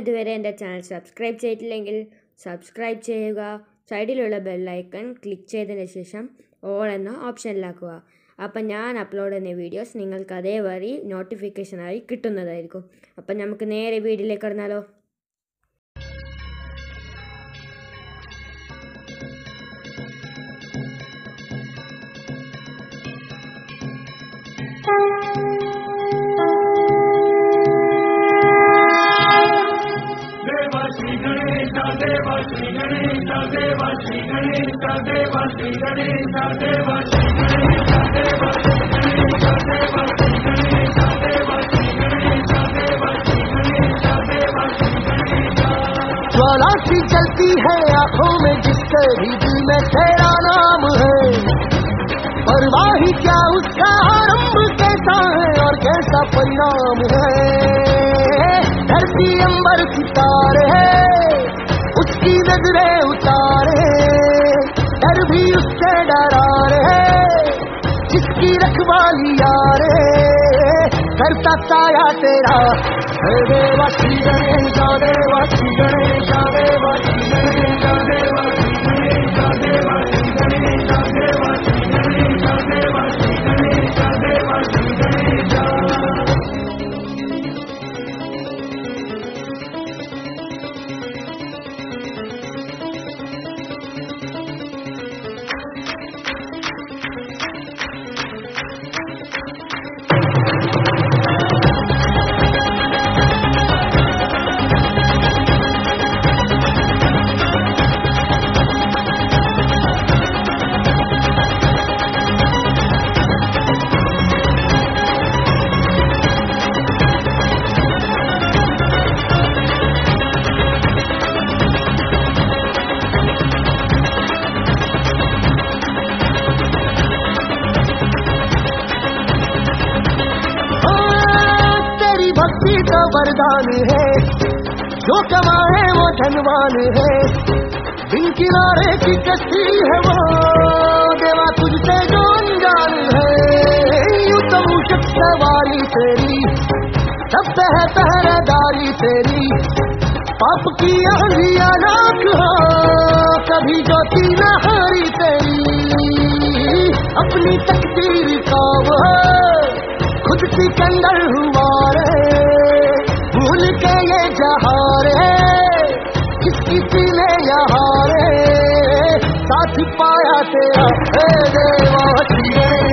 ഇതുവരെ എന്റെ channel subscribe ചെയ്തിട്ടില്ലെങ്കിൽ സബ്സ്ക്രൈബ് ചെയ്യുക സൈഡിലുള്ള ബെല്ലൈക്കൺ ക്ലിക്ക് ചെയ്തതിന് ശേഷം ഓൾ എന്ന ഓപ്ഷനിലാക്കുക അപ്പം ഞാൻ അപ്ലോഡ് ചെയ്യുന്ന വീഡിയോസ് നിങ്ങൾക്ക് അതേവഴി നോട്ടിഫിക്കേഷനായി കിട്ടുന്നതായിരിക്കും. അപ്പം നമുക്ക് നേരെ വീഡിയോയിലേക്ക് കടന്നാലോ? श्री गणेश सी जलती है आँखों में जिसके भी में तेरा नाम है। परवाही क्या उसका आरंभ कैसा है और कैसा परिणाम है? धरती अंबर सितारे 地老，虽然我虽然变少。वरदान है। जो कमाए वो धनवान है। दिन किनारे की कश्ती है वो। देवा तुझसे जो अनजान है। यू तो सवारी तेरी। सब पे है पहरेदारी तेरी। पाप की आंधिया नाक हो। कभी ज्योति न हारी तेरी। अपनी तकदीर तेरा हे देवा श्री गणेश